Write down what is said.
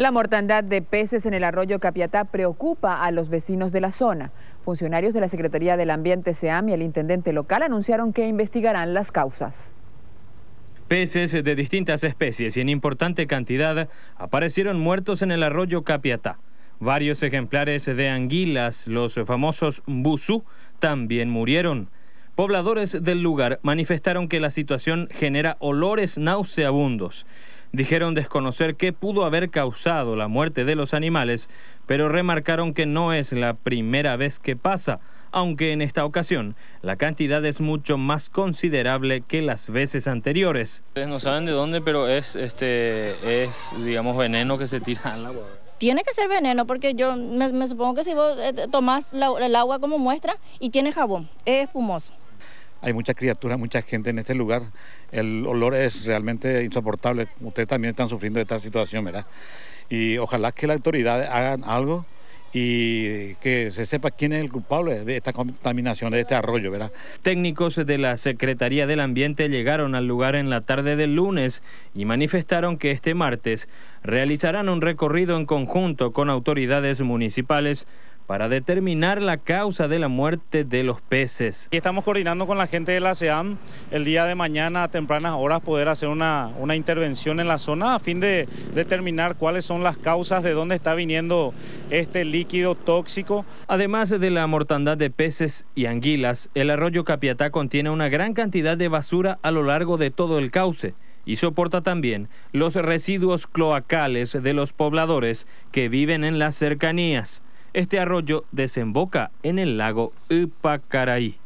La mortandad de peces en el arroyo Capiatá preocupa a los vecinos de la zona. Funcionarios de la Secretaría del Ambiente SEAM y el intendente local anunciaron que investigarán las causas. Peces de distintas especies y en importante cantidad aparecieron muertos en el arroyo Capiatá. Varios ejemplares de anguilas, los famosos busú, también murieron. Pobladores del lugar manifestaron que la situación genera olores nauseabundos dijeron desconocer qué pudo haber causado la muerte de los animales, pero remarcaron que no es la primera vez que pasa, aunque en esta ocasión la cantidad es mucho más considerable que las veces anteriores. No saben de dónde, pero es, este, es digamos, veneno que se tira al agua. Tiene que ser veneno porque yo me, supongo que si vos eh, tomás el agua como muestra y tiene jabón, es espumoso hay mucha criatura, mucha gente en este lugar. El olor es realmente insoportable. Ustedes también están sufriendo de esta situación, ¿verdad? Y ojalá que las autoridades hagan algo y que se sepa quién es el culpable de esta contaminación, de este arroyo, ¿verdad? Técnicos de la Secretaría del Ambiente llegaron al lugar en la tarde del lunes y manifestaron que este martes realizarán un recorrido en conjunto con autoridades municipales para determinar la causa de la muerte de los peces. estamos coordinando con la gente de la SEAM el día de mañana a tempranas horas poder hacer una, una intervención en la zona a fin de determinar cuáles son las causas de dónde está viniendo este líquido tóxico. Además de la mortandad de peces y anguilas, el arroyo Capiatá contiene una gran cantidad de basura a lo largo de todo el cauce y soporta también los residuos cloacales de los pobladores que viven en las cercanías. Este arroyo desemboca en el lago Upacaraí.